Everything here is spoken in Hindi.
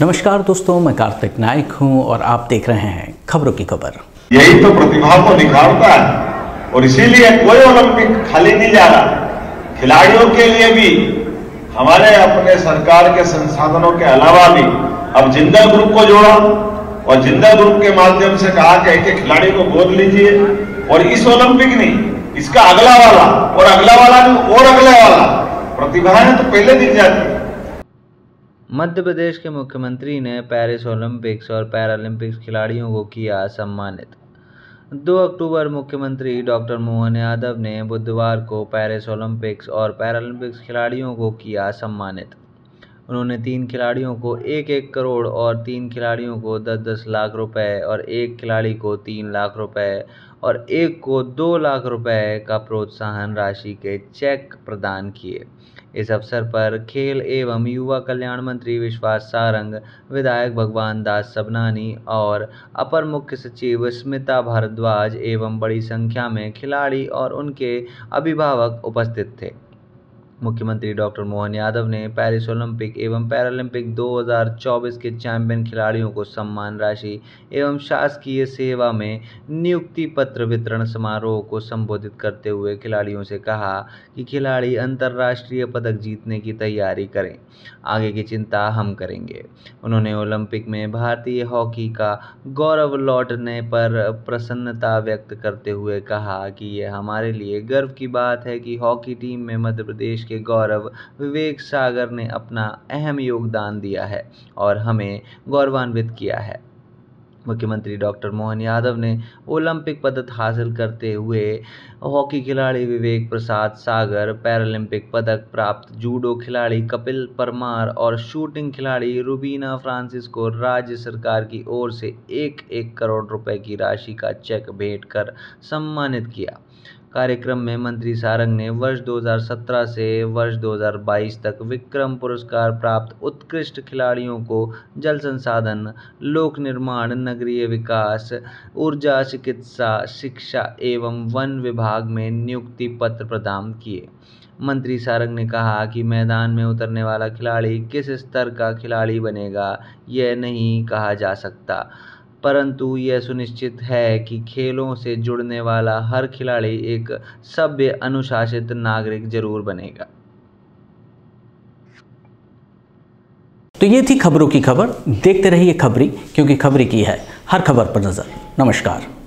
नमस्कार दोस्तों, मैं कार्तिक नायक हूँ और आप देख रहे हैं खबरों की खबर। यही तो प्रतिभा को निखारता है और इसीलिए कोई ओलंपिक खाली नहीं जा रहा। खिलाड़ियों के लिए भी, हमारे अपने सरकार के संसाधनों के अलावा भी, अब जिंदल ग्रुप को जोड़ा और जिंदल ग्रुप के माध्यम से कहा कि एक एक खिलाड़ी को गोद लीजिए और इस ओलंपिक नहीं, इसका अगला वाला और अगला वाला और अगला वाला। प्रतिभाएँ तो पहले दिख जाती। है मध्य प्रदेश के मुख्यमंत्री ने पेरिस ओलंपिक्स और पैरालंपिक्स खिलाड़ियों को किया सम्मानित। 2 अक्टूबर मुख्यमंत्री डॉक्टर मोहन यादव ने बुधवार को पेरिस ओलंपिक्स और पैरालंपिक्स खिलाड़ियों को किया सम्मानित। उन्होंने तीन खिलाड़ियों को एक एक करोड़ और तीन खिलाड़ियों को दस दस लाख रुपए और एक खिलाड़ी को तीन लाख रुपए और एक को दो लाख रुपए का प्रोत्साहन राशि के चेक प्रदान किए। इस अवसर पर खेल एवं युवा कल्याण मंत्री विश्वास सारंग, विधायक भगवान दास सबनानी और अपर मुख्य सचिव स्मिता भारद्वाज एवं बड़ी संख्या में खिलाड़ी और उनके अभिभावक उपस्थित थे। मुख्यमंत्री डॉक्टर मोहन यादव ने पेरिस ओलंपिक एवं पैरालंपिक 2024 के चैंपियन खिलाड़ियों को सम्मान राशि एवं शासकीय सेवा में नियुक्ति पत्र वितरण समारोह को संबोधित करते हुए खिलाड़ियों से कहा कि खिलाड़ी अंतर्राष्ट्रीय पदक जीतने की तैयारी करें, आगे की चिंता हम करेंगे। उन्होंने ओलंपिक में भारतीय हॉकी का गौरव लौटने पर प्रसन्नता व्यक्त करते हुए कहा कि यह हमारे लिए गर्व की बात है कि हॉकी टीम में मध्य प्रदेश के गौरव विवेक सागर ने अपना अहम योगदान दिया है और हमें गौरवान्वित किया है। मुख्यमंत्री डॉक्टर मोहन यादव ने ओलंपिक पदक हासिल करते हुए हॉकी खिलाड़ी विवेक प्रसाद सागर, पैरालंपिक पदक प्राप्त जूडो खिलाड़ी कपिल परमार और शूटिंग खिलाड़ी रुबीना फ्रांसिस को राज्य सरकार की ओर से एक एक करोड़ रुपए की राशि का चेक भेंट कर सम्मानित किया। कार्यक्रम में मंत्री सारंग ने वर्ष 2017 से वर्ष 2022 तक विक्रम पुरस्कार प्राप्त उत्कृष्ट खिलाड़ियों को जल संसाधन, लोक निर्माण, नगरीय विकास, ऊर्जा चिकित्सा, शिक्षा एवं वन विभाग में नियुक्ति पत्र प्रदान किए। मंत्री सारंग ने कहा कि मैदान में उतरने वाला खिलाड़ी किस स्तर का खिलाड़ी बनेगा, यह नहीं कहा जा सकता। परंतु यह सुनिश्चित है कि खेलों से जुड़ने वाला हर खिलाड़ी एक सभ्य, अनुशासित नागरिक ज़रूर बनेगा। तो ये थी खबरों की खबर। देखते रहिए खबरी, क्योंकि खबरी की है हर खबर पर नज़र। नमस्कार।